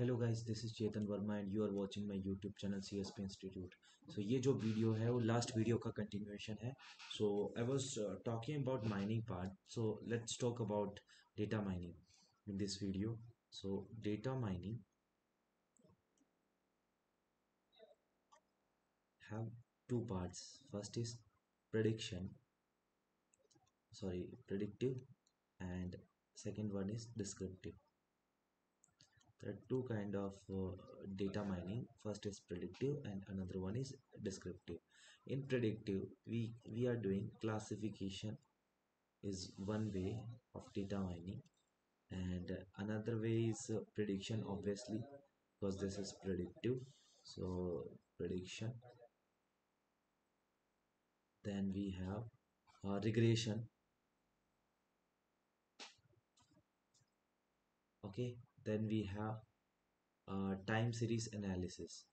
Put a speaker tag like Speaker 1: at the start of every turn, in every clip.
Speaker 1: Hello guys this is Chetan Verma and you are watching my YouTube channel C S P institute so ये जो video है, वो last video का continuation है. So I was talking about mining part so let's talk about data mining in this video so data mining have two parts. First is prediction, sorry, predictive, and second one is descriptive. There are two kind of uh, data mining. First is predictive and another one is descriptive. In predictive we we are doing classification is one way of data mining. And another way is uh, prediction obviously because this is predictive. So prediction. Then we have uh, regression. Okay then we have uh, time series analysis.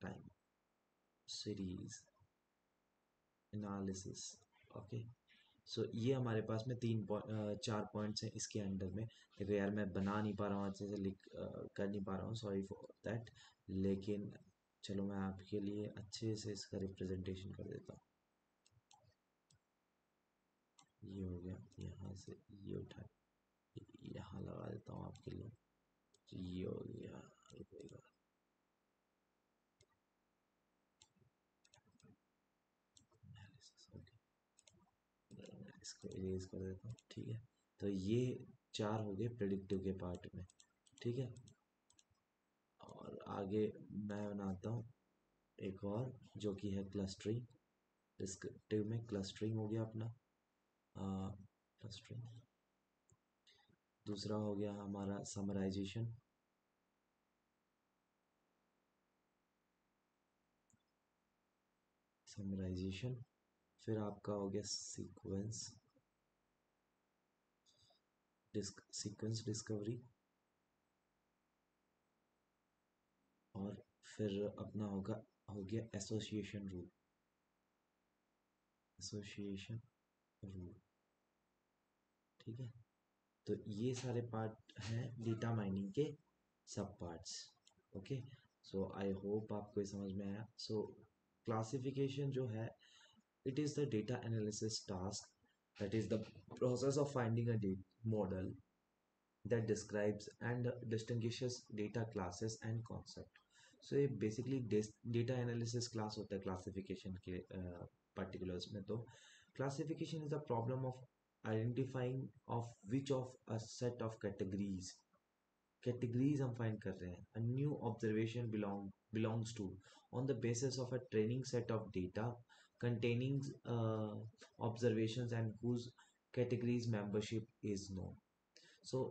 Speaker 1: Time series analysis okay? So so, ये हमारे पास में तीन point चार points हैं इसके under में। देखो यार मैं बना नहीं पा रहा हूँ अच्छे से लिख कर नहीं पा रहा हूँ सॉरी फॉर दैट लेकिन चलो मैं आपके लिए अच्छे से इसका रिप्रेजेंटेशन कर देता हूँ। ये हो गया यहाँ से ये उठा। यहाँ लगा देता हूँ आपके लिए। तो ये हो गया रुकेगा इसको इरेज कर देता हूँ, ठीक है? तो ये चार हो गए प्रेडिक्टिव के पार्ट में, ठीक है? और आगे मैं बनाता हूँ एक और, जो कि है क्लस्टरिंग डिस्क्रिप्टिव में क्लस्टरिंग हो गया अपना। क्लस्टरिंग दूसरा हो गया हमारा समराइजेशन समराइजेशन फिर आपका हो गया सीक्वेंस डिस्क सीक्वेंस डिस्कवरी और फिर अपना होगा, हो गया एसोसिएशन रूल एसोसिएशन रूल ठीक है? तो ये सारे पार्ट हैं डेटा माइनिंग के सब parts okay so I hope आपको ये समझ में आया। सो क्लासिफिकेशन जो है it is the data analysis task that is the process of finding a model that describes and distinguish data classes and concept so ये बेसिकली डेटा एनालिसिस क्लास होता है क्लासिफिकेशन के पर्टिकुलर्स में तो। Classification is the problem of identifying of which of a set of categories categories हम find कर रहे हैं a new observation belong belongs to on the basis of a training set of data containing uh, observations and whose categories membership is known so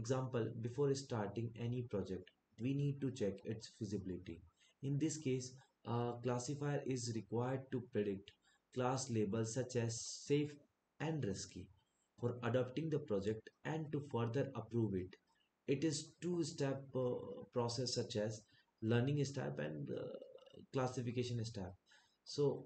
Speaker 1: example before starting any project we need to check its feasibility in this case a classifier is required to predict class labels such as safe and risky for adopting the project and to further approve it. It is two step uh, process such as learning step and uh, classification step. So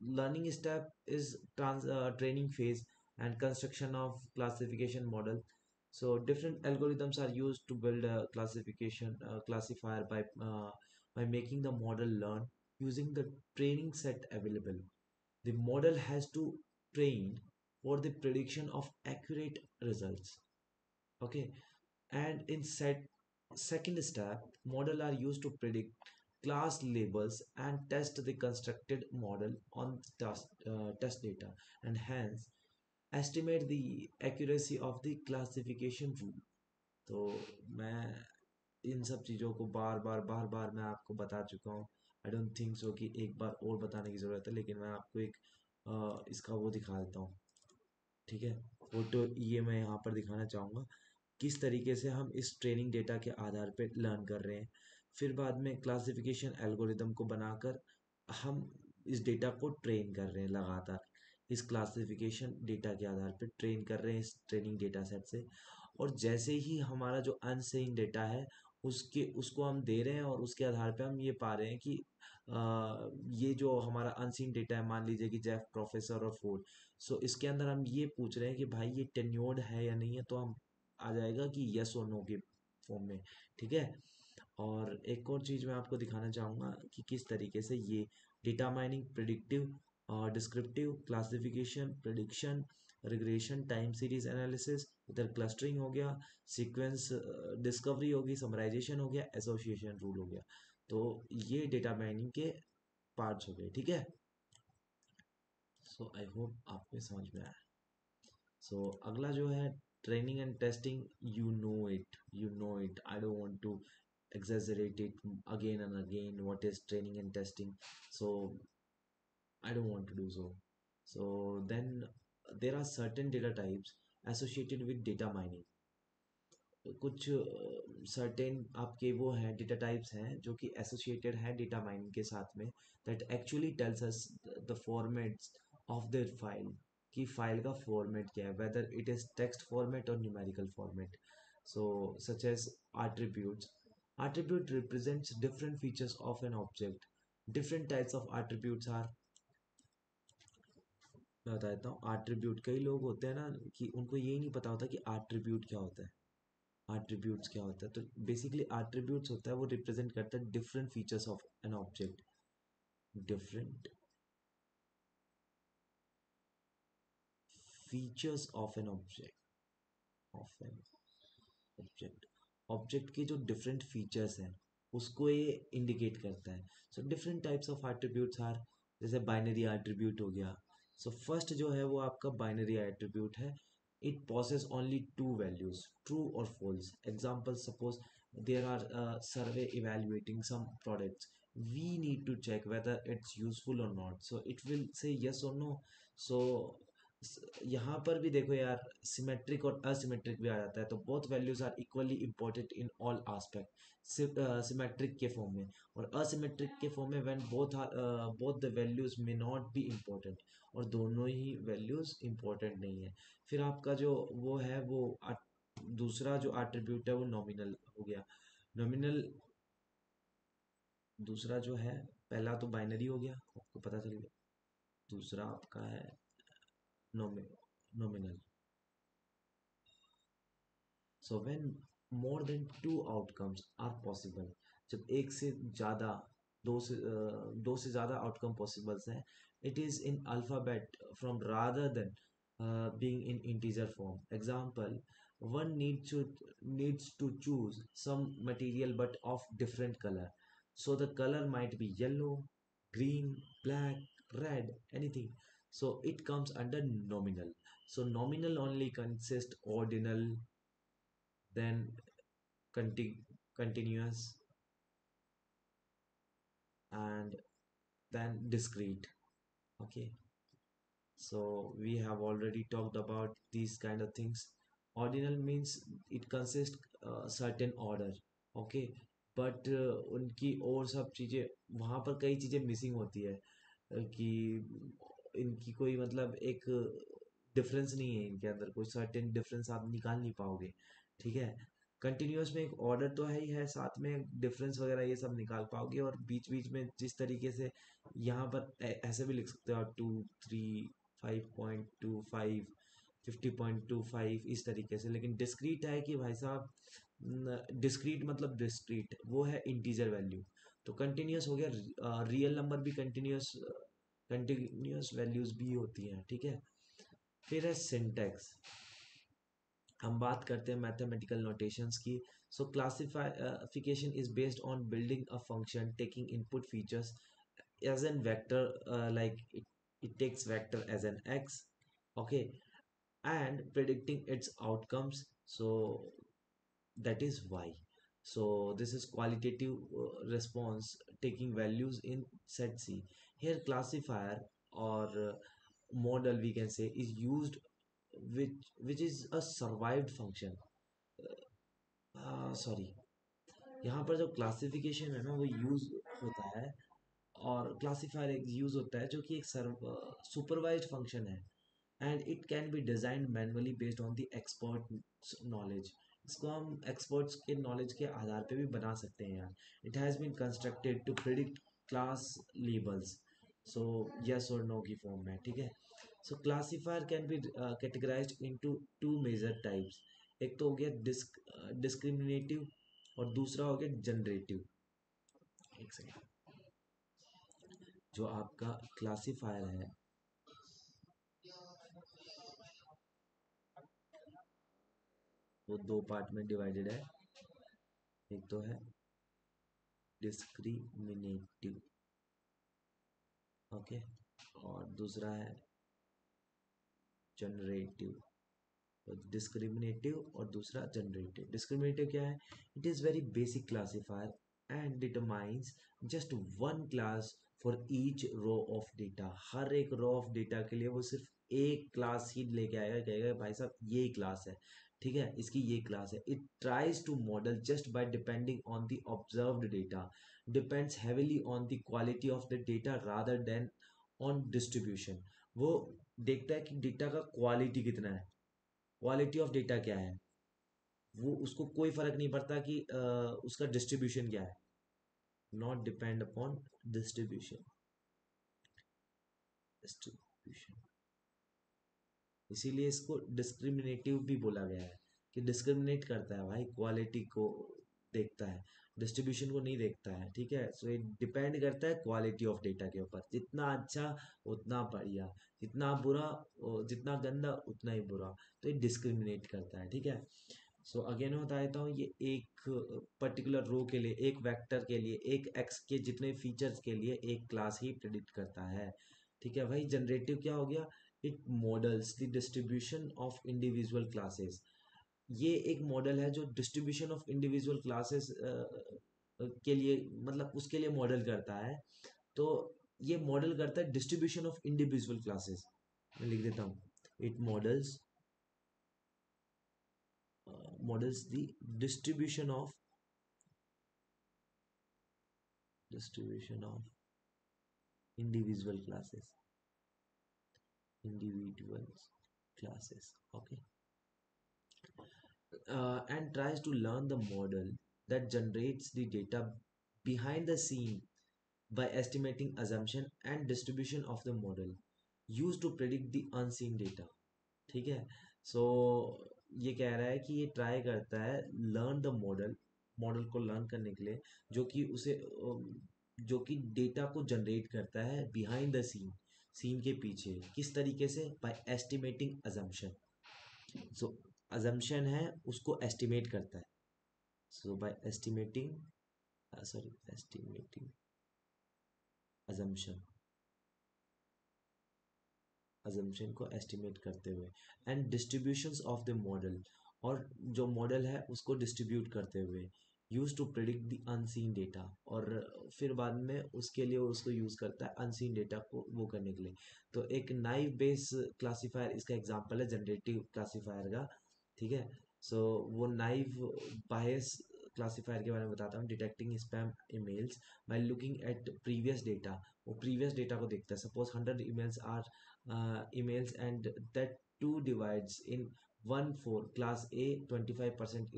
Speaker 1: learning step is trans uh, training phase and construction of classification model. So different algorithms are used to build a classification uh, classifier by uh, by making the model learn using the training set available. The model has to train for the prediction of accurate results okay and in set second step model are used to predict class labels and test the constructed model on test, uh, test data and hence estimate the accuracy of the classification rule तो मैं इन सब चीज़ों को बार बार बार बार मैं आपको बता चुका हूँ आई डोंट थिंक सो कि एक बार और बताने की ज़रूरत है लेकिन मैं आपको एक आ, इसका वो दिखा देता हूँ ठीक है? फ़ोटो ये मैं यहाँ पर दिखाना चाहूँगा। किस तरीके से हम इस ट्रेनिंग डेटा के आधार पर लर्न कर रहे हैं। फिर बाद में क्लासिफिकेशन एल्गोरिदम को बनाकर हम इस डेटा को ट्रेन कर रहे हैं लगातार। इस क्लासिफिकेशन डेटा के आधार पर ट्रेन कर रहे हैं इस ट्रेनिंग डेटा सेट से। और जैसे ही हमारा जो अनसेन डेटा है उसके उसको हम दे रहे हैं और उसके आधार पे हम ये पा रहे हैं कि आ, ये जो हमारा अनसीन डेटा है मान लीजिए कि जेफ प्रोफेसर और फोर्ड सो इसके अंदर हम ये पूछ रहे हैं कि भाई ये टेन्योर्ड है या नहीं है तो हम आ जाएगा कि यस और नो के फॉर्म में ठीक है? और एक और चीज़ मैं आपको दिखाना चाहूँगा कि किस तरीके से ये data mining predictive descriptive classification prediction regression time series analysis इधर क्लस्टरिंग हो गया सीक्वेंस डिस्कवरी होगी समराइजेशन हो गया एसोसिएशन रूल हो गया। तो ये डेटा माइनिंग के पार्ट्स हो गए ठीक है? सो आई होप आपको समझ में आया। सो so, अगला जो है training and testing you know it you know it I don't want to exaggerate it again and again what is training and testing. So i don't want to do so. So then there are certain data types associated with data mining कुछ certain आपके वो हैं data types हैं, जो कि associated हैं data mining के साथ में that actually tells us the formats of the file कि फ़ाइल का फॉर्मेट क्या है whether it is text format और numerical format so such as attribute attribute represents different features of an object different types of attributes are मैं बता देता हूँ। Attribute कई लोग होते हैं ना कि उनको यही नहीं पता होता कि आट्रीब्यूट क्या होता है। आट्रीब्यूट्स क्या होता है? तो बेसिकली आट्रीब्यूट्स होता है, वो रिप्रेजेंट करता है different features of an object different features of an object of an object object के जो डिफरेंट फीचर्स हैं, उसको ये इंडिकेट करता है। So different types of attributes are जैसे बाइनरी एट्रीब्यूट हो गया सो फ़र्स्ट जो है वो आपका बाइनरी एट्रीब्यूट है। It possesses only two values true और false example suppose there are survey evaluating some products we need to check whether it's useful और not so it will say yes और no so यहाँ पर भी देखो यार symmetric और asymmetric भी आ जाता है तो both values are equally important in all aspect symmetric के फॉर्म में। और असिमेट्रिक के फॉर्म में when both both the values may not be important और दोनों ही वैल्यूज़ इम्पोर्टेंट नहीं है। फिर आपका जो वो है, वो दूसरा जो एट्रीब्यूट है, वो नॉमिनल हो गया। नॉमिनल दूसरा जो है, पहला तो बाइनरी हो गया, आपको पता चल गया। दूसरा आपका है nominal so when more than two outcomes are possible जब एक से ज़्यादा दो से दो से ज़्यादा आउटकम पॉसिबल्स हैं it is in alphabet from rather than being in integer form example one needs to needs to choose some material but of different color so the color might be yellow green black red anything so it comes under nominal so nominal only consists ordinal then conti continuous and then discrete okay so we have already talked about these kind of things ordinal means it consists uh, certain order okay but uh, उनकी और सब चीज़ें वहाँ पर कई चीज़ें missing होती है कि इनकी कोई मतलब एक डिफरेंस नहीं है इनके अंदर, कोई सर्टेन डिफरेंस आप निकाल नहीं पाओगे, ठीक है? कंटिन्यूस में एक ऑर्डर तो है ही है, साथ में डिफरेंस वगैरह ये सब निकाल पाओगे और बीच बीच में जिस तरीके से यहाँ पर ऐसे भी लिख सकते हो आप two three five point two five fifty point two five इस तरीके से, लेकिन डिस्क्रीट है कि भाई साहब डिस्क्रीट मतलब डिस्क्रीट वो है इंटीजर वैल्यू तो कंटिन्यूस हो गया रियल नंबर भी कंटिन्यूस कंटिन्यूस वैल्यूज़ भी होती हैं, ठीक है? फिर है सिंटेक्स हम बात करते हैं मैथमेटिकल नोटेशंस की. So classification is based on building a function taking input features as an vector like it takes vector as an x, okay? And predicting its outcomes. So, that is y. so this is qualitative uh, response taking values in set c here classifier or uh, model we can say is used which which is a survived function sorry यहाँ पर जो classification है ना वो use होता है और classifier एक यूज़ होता है जो कि एक सुपरवाइज फ़ंक्शन है and it can be design manually based on the expert knowledge इसको हम एक्सपर्ट्स के नॉलेज के आधार पे भी बना सकते हैं यार। It has been constructed to predict class labels so yes और नो की फॉर्म में, ठीक है? So classifier can be categorize into two major types एक तो हो गया डिस्क डिस्क्रिमिनेटिव और दूसरा हो गया जनरेटिव एक सेकेंड जो आपका क्लासिफायर है वो दो पार्ट में डिवाइडेड है। एक तो है डिस्क्रिमिनेटिव ओके और दूसरा है जनरेटिव तो डिस्क्रिमिनेटिव और दूसरा जनरेटिव डिस्क्रिमिनेटिव क्या है? It is very basic classifier and determines just one class for each row of data हर एक रो ऑफ़ डेटा के लिए वो सिर्फ़ एक क्लास ही लेके आएगा। कहेगा, भाई साहब ये क्लास है। ठीक है? इसकी ये क्लास है। It tries to model just by depending on the observed data depends heavily on the quality of the data rather than on distribution वो देखता है कि डेटा का क्वालिटी कितना है। क्वालिटी ऑफ़ डेटा क्या है? वो उसको कोई फ़र्क नहीं पड़ता कि आ, उसका डिस्ट्रीब्यूशन क्या है। Not depend upon distribution distribution इसीलिए इसको डिस्क्रिमिनेटिव भी बोला गया है कि डिस्क्रिमिनेट करता है भाई क्वालिटी को देखता है डिस्ट्रीब्यूशन को नहीं देखता है, ठीक है? सो इट डिपेंड करता है क्वालिटी ऑफ़ डेटा के ऊपर। जितना अच्छा उतना बढ़िया। जितना बुरा जितना गंदा, उतना ही बुरा। तो ये डिस्क्रिमिनेट करता है, ठीक है? सो अगेन मैं बता देता हूँ, ये एक पर्टिकुलर रो के लिए, एक वेक्टर के लिए, एक एक्स के जितने फीचर्स के लिए एक क्लास ही प्रेडिक्ट करता है। ठीक है भाई? जनरेटिव क्या हो गया? It models the distribution of individual classes ये एक मॉडल है जो डिस्ट्रीब्यूशन ऑफ़ इंडिविजुअल क्लासेस के लिए मतलब उसके लिए मॉडल करता है। तो ये मॉडल करता है डिस्ट्रीब्यूशन ऑफ़ इंडिविजुअल क्लासेस मैं लिख देता हूँ। It models models the distribution of distribution of individual classes individuals classes okay uh, and tries to learn the model that generates the data behind the scene by estimating assumption and distribution of the model used to predict the unseen data ठीक है so so, ये कह रहा है कि ये try करता है लर्न द मॉडल मॉडल को लर्न करने के लिए जो कि उसे जो कि डेटा को जनरेट करता है बिहाइंड द सीन सीन के पीछे किस तरीके से by estimating assumption so assumption है, उसको एस्टिमेट करता है. So by estimating sorry estimating assumption assumption को एस्टिमेट करते हुए. And distributions of the model और जो मॉडल है, उसको डिस्ट्रीब्यूट करते हुए. Use to predict the unseen data और फिर बाद में उसके लिए उसको यूज़ करता है अनसीन डेटा को वो करने के लिए। तो एक नाइव बेस क्लासीफायर इसका एग्ज़ाम्पल है जनरेटिव क्लासीफायर का ठीक है? सो so, वो नाइव बायस क्लासीफायर के बारे में बताता हूँ detecting spam emails by looking at previous data वो प्रीवियस डेटा को देखता है। Suppose hundred emails are emails and that to divides in one four class a twenty five percent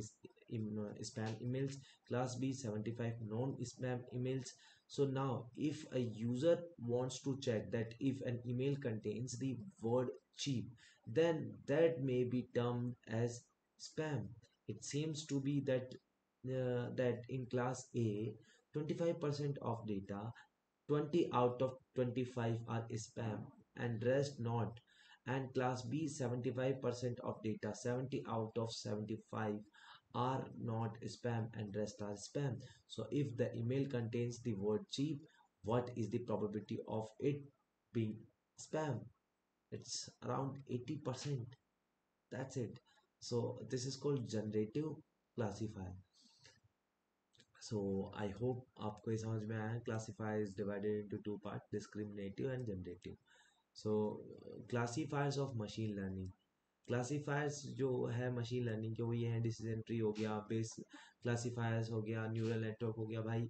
Speaker 1: spam emails class b 75 non spam emails. So now if a user wants to check that if an email contains the word cheap then that may be termed as spam. It seems to be that uh, that in class a 25% of data 20 out of 25 are spam and rest not. And class b 75% of data 70 out of 75 are not spam and rest are spam so if the email contains the word cheap what is the probability of it being spam it's around 80 percent that's it so this is called generative classifier so i hope आपको समझ में आया classifier is divided into two parts discriminative and generative so classifiers of machine learning Classifiers जो है machine learning के, वो ये हैं डिसीज़न ट्री हो गया बेस क्लासीफायर्स हो गया न्यूरल नेटवर्क हो गया। भाई,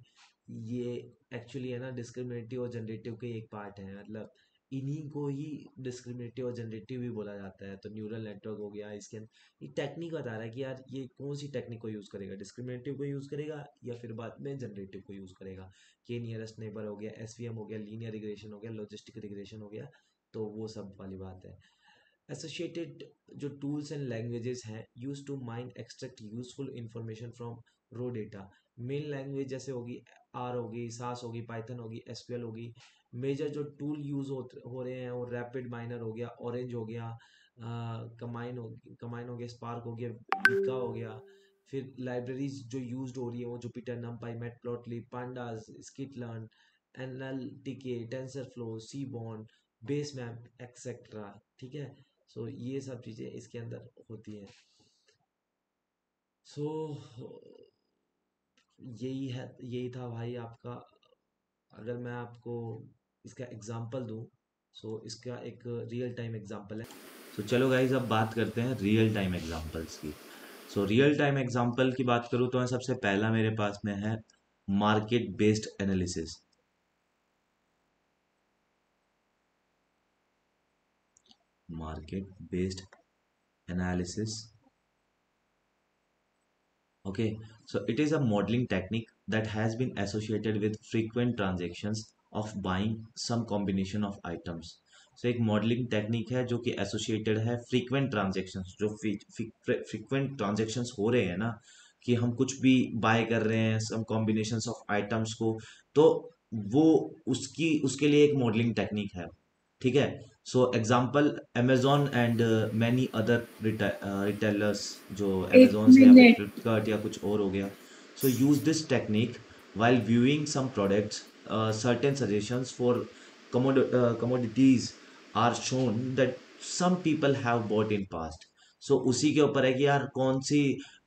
Speaker 1: ये एक्चुअली है ना डिस्क्रिमिनेटिव और जनरेटिव के एक पार्ट है। मतलब इन्हीं को ही डिस्क्रिमिनेटिव और जनरेटिव भी बोला जाता है। तो न्यूरल नेटवर्क हो गया, इसके अंदर ये टेक्निक बता रहा है कि यार, ये कौन सी टेक्निक को यूज़ करेगा? डिस्क्रिमिनेटिव को यूज़ करेगा या फिर बाद में जनरेटिव को यूज़ करेगा? के नियरेस्ट नेबर हो गया एसवीएम हो गया लीनियर रिग्रेशन हो गया लॉजिस्टिक रिग्रेशन हो गया तो वो सब वाली बात है। एसोसिएटेड जो टूल्स एंड लैंग्वेजेस हैं use to mind extract useful information from raw data main language जैसे होगी आर होगी सास होगी पाइथन होगी एसक्यूएल होगी। मेजर जो टूल यूज़ हो रहे हैं वो रैपिड माइनर हो गया ऑरेंज हो गया कमाइन हो कमाइन हो गया स्पार्क हो गया विका हो गया। फिर लाइब्रेरीज जो यूज़ हो रही है वो Jupyter NumPy Matplotlib pandas scikit learn flow C Seaborn basemap etcetera ठीक है? सो so, ये सब चीज़ें इसके अंदर होती हैं। सो so, यही है यही था भाई आपका। अगर मैं आपको इसका एग्जांपल दूँ सो so, इसका एक रियल टाइम एग्जांपल है। तो so, चलो गाइज़ अब बात करते हैं रियल टाइम एग्जांपल्स की। सो रियल टाइम एग्जांपल की बात करूँ तो मैं सबसे पहला मेरे पास में है market based analysis market based analysis okay so it is a modeling technique that has been associated with frequent transactions of buying some combination of items so एक मॉडलिंग टेक्निक है जो कि एसोसिएटेड है फ्रीक्वेंट ट्रांजेक्शन्स जो frequent transactions हो रहे हैं ना कि हम कुछ भी बाय कर रहे हैं सम कॉम्बिनेशंस ऑफ़ आइटम्स को तो वो उसकी उसके लिए एक मॉडलिंग टेक्निक है ठीक है? So example Amazon and many other retailers जो अमेजोन से फ्लिपकार्ट या कुछ और हो गया। So use this technique while viewing some products certain suggestions for commodities are shown that some people have bought in past so उसी के ऊपर है कि यार कौन सी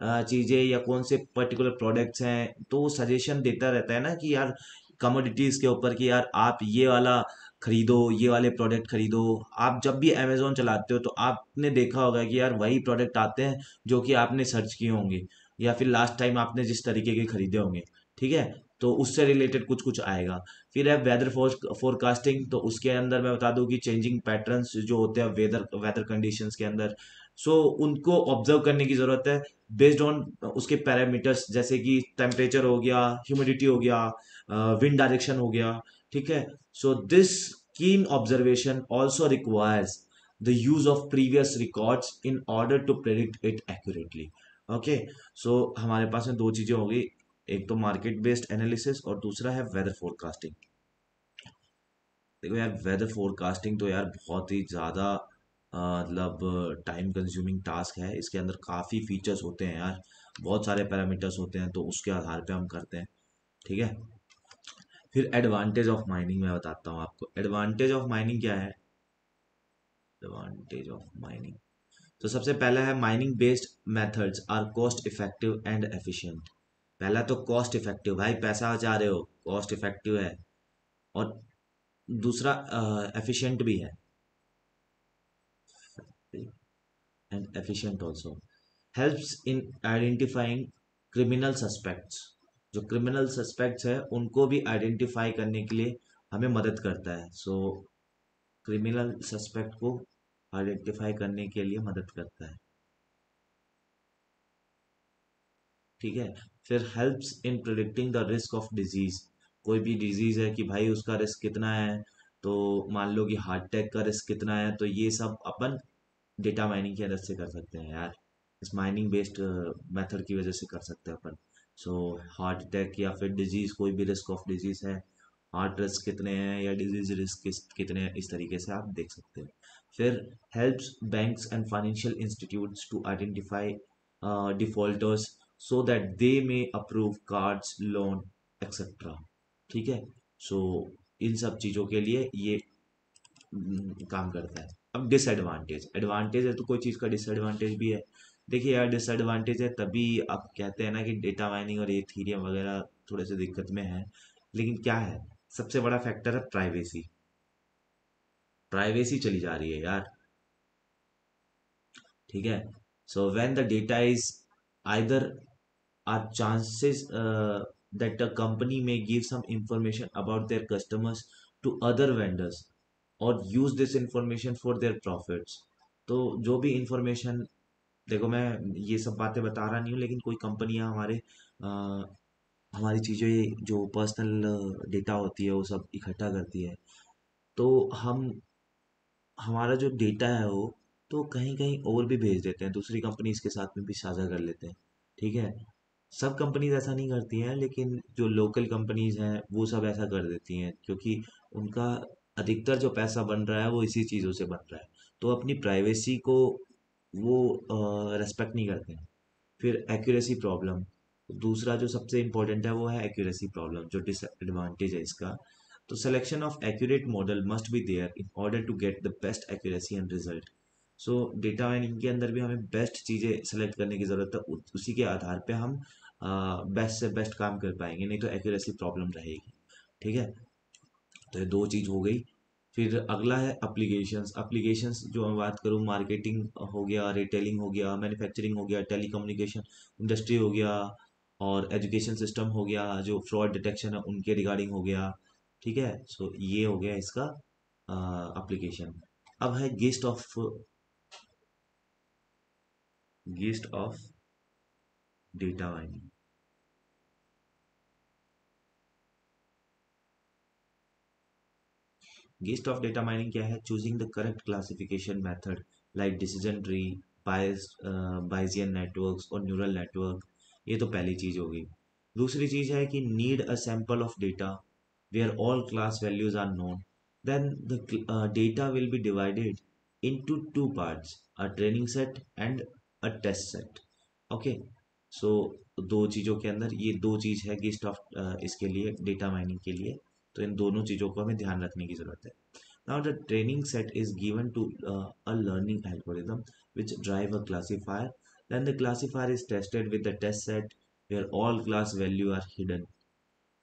Speaker 1: uh, चीज़ें या कौन से पर्टिकुलर प्रोडक्ट्स हैं? तो सजेशन देता रहता है ना कि यार कमोडिटीज़ के ऊपर कि यार आप ये वाला खरीदो ये वाले प्रोडक्ट खरीदो। आप जब भी अमेज़ोन चलाते हो तो आपने देखा होगा कि यार वही प्रोडक्ट आते हैं जो कि आपने सर्च किए होंगे या फिर लास्ट टाइम आपने जिस तरीके के खरीदे होंगे ठीक है? तो उससे रिलेटेड कुछ कुछ आएगा। फिर है वेदर फोरकास्टिंग तो उसके अंदर मैं बता दूँ कि चेंजिंग पैटर्न्स जो होते हैं वेदर वेदर कंडीशंस के अंदर। सो so, उनको ऑब्ज़र्व करने की ज़रूरत है बेस्ड ऑन उसके पैरामीटर्स जैसे कि टेम्परेचर हो गया ह्यूमिडिटी हो गया विंड डायरेक्शन हो गया ठीक है? So this keen observation also requires the use of previous records in order to predict it accurately okay so हमारे पास में दो चीज़ें होगी। एक तो मार्केट बेस्ड एनालिसिस और दूसरा है वेदर फोरकास्टिंग देखो यार वेदर फोरकास्टिंग तो यार बहुत ही ज़्यादा मतलब टाइम कंज्यूमिंग टास्क है। इसके अंदर काफ़ी फीचर्स होते हैं यार। बहुत सारे पैरामीटर्स होते हैं तो उसके आधार पे हम करते हैं। ठीक है? फिर एडवांटेज ऑफ़ माइनिंग मैं बताता हूँ आपको। एडवांटेज ऑफ़ माइनिंग क्या है? एडवांटेज ऑफ़ माइनिंग तो सबसे पहला है mining based methods are cost effective and efficient पहला तो कॉस्ट इफ़ेक्टिव भाई पैसा बचा रहे हो कॉस्ट इफ़ेक्टिव है। और दूसरा एफिशिएंट uh, भी है। And efficient also helps in identifying criminal suspects जो क्रिमिनल सस्पेक्ट्स है, उनको भी आइडेंटिफाई करने के लिए हमें मदद करता है। सो क्रिमिनल सस्पेक्ट को आइडेंटिफाई करने के लिए मदद करता है। ठीक है? फिर helps in predicting the risk of disease कोई भी डिज़ीज़ है कि भाई उसका रिस्क कितना है तो मान लो कि हार्ट अटैक का रिस्क कितना है तो ये सब अपन डेटा माइनिंग की मदद से कर सकते हैं यार। इस माइनिंग बेस्ड मेथड की वजह से कर सकते हैं अपन। सो हार्ट अटैक या फिर डिज़ीज़ कोई भी रिस्क ऑफ़ डिज़ीज़ है हार्ट रिस्क कितने हैं या डिज़ीज़ रिस्क कितने हैं इस तरीके से आप देख सकते हैं। फिर helps banks and financial institutes to identify defaulters so that they may approve cards loan etcetera ठीक है? सो so, इन सब चीज़ों के लिए ये mm, काम करता है। अब डिसएडवांटेज एडवांटेज है तो कोई चीज़ का डिसएडवांटेज भी है। देखिए यार डिसएडवांटेज है तभी आप कहते हैं ना कि डेटा माइनिंग और एथीरियम वगैरह थोड़े से दिक्कत में है, लेकिन क्या है, सबसे बड़ा फैक्टर है प्राइवेसी प्राइवेसी चली जा रही है यार। ठीक है? So when the data is either are chances that a company may give some information about their customers to other vendors और use this information for their profits तो जो भी इंफॉर्मेशन देखो, मैं ये सब बातें बता रहा नहीं हूँ, लेकिन कोई कंपनियाँ हमारे हमारी चीज़ें जो पर्सनल डेटा होती है, वो सब इकट्ठा करती है। तो हम, हमारा जो डेटा है वो तो कहीं कहीं और भी भेज देते हैं, दूसरी कंपनीज़ के साथ में भी साझा कर लेते हैं, ठीक है? सब कंपनीज़ ऐसा नहीं करती हैं, लेकिन जो लोकल कंपनीज़ हैं, वो सब ऐसा कर देती हैं, क्योंकि उनका अधिकतर जो पैसा बन रहा है, वो इसी चीज़ों से बन रहा है। तो अपनी प्राइवेसी को वो रेस्पेक्ट नहीं करते फिर एक्यूरेसी प्रॉब्लम दूसरा जो सबसे इम्पोर्टेंट है, वो है एक्यूरेसी प्रॉब्लम जो डिसएडवांटेज है इसका। तो selection of accurate model must be there in order to get the best accuracy and result so data mining के अंदर भी हमें बेस्ट चीज़ें सेलेक्ट करने की ज़रूरत है उसी के आधार पे हम बेस्ट से बेस्ट काम कर पाएँगे, नहीं तो एक्यूरेसी प्रॉब्लम रहेगी। ठीक है? तो ये दो चीज़ हो गई। फिर अगला है अप्लीकेशंस अप्लीकेशंस जो मैं बात करूँ मार्केटिंग हो गया रिटेलिंग हो गया मैन्युफैक्चरिंग हो गया टेलीकम्युनिकेशन इंडस्ट्री हो गया और एजुकेशन सिस्टम हो गया जो फ्रॉड डिटेक्शन है उनके रिगार्डिंग हो गया। ठीक है? सो so, ये हो गया इसका अप्लीकेशन अब है guest of guest of data mining guest of data mining क्या है? Choosing the correct classification method like decision tree Bayes Bayesian networks और न्यूरल नेटवर्क ये तो पहली चीज़ होगी दूसरी चीज़ है कि need a sample of data where all class values are known then data will be divided into two parts a training set and a test set. Okay? So so, दो चीज़ों के अंदर ये दो चीज़ है गिस्ट ऑफ़ इसके लिए data mining के लिए। तो इन दोनों चीज़ों को हमें ध्यान रखने की ज़रूरत है। Now the training set is given to a learning algorithm which drive a classifier then the classifier is tested with the test set where all class value are hidden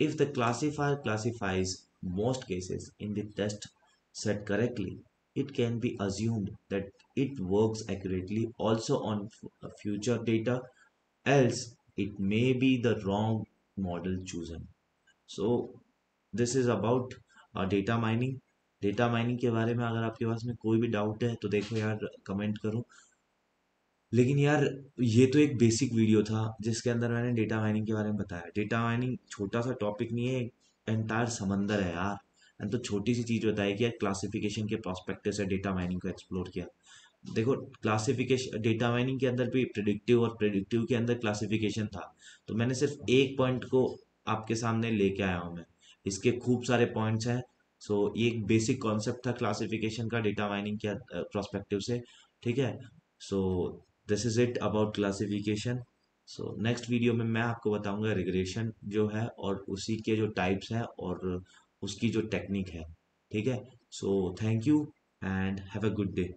Speaker 1: if the classifier classifies most cases in the test set correctly it can be assumed that it work accurately also on future data else it may be the wrong model chosen so this is about data mining data mining के बारे में अगर आपके पास में कोई भी doubt है तो देखो यार कमेंट करो। लेकिन यार, ये तो एक बेसिक वीडियो था, जिसके अंदर मैंने डेटा माइनिंग के बारे में बताया। डेटा माइनिंग छोटा सा टॉपिक नहीं है एंटायर समंदर है यार। मैंने तो छोटी सी चीज़ बताई कि यार क्लासिफिकेशन के प्रोस्पेक्टिव से डेटा माइनिंग को एक्सप्लोर किया। देखो क्लासिफिकेशन डेटा माइनिंग के अंदर भी प्रिडिक्टिव और प्रिडिक्टिव के अंदर क्लासिफिकेशन था। तो मैंने सिर्फ़ एक पॉइंट को आपके सामने लेके आया हूँ मैं। इसके खूब सारे पॉइंट्स हैं। सो so, ये एक बेसिक कॉन्सेप्ट था क्लासिफिकेशन का डेटा माइनिंग के प्रोस्पेक्टिव से ठीक है? So this is it about classification so next video में मैं आपको बताऊँगा रिग्रेशन जो है और उसी के जो टाइप्स हैं और उसकी जो टेक्निक है ठीक है? So thank you and have a good day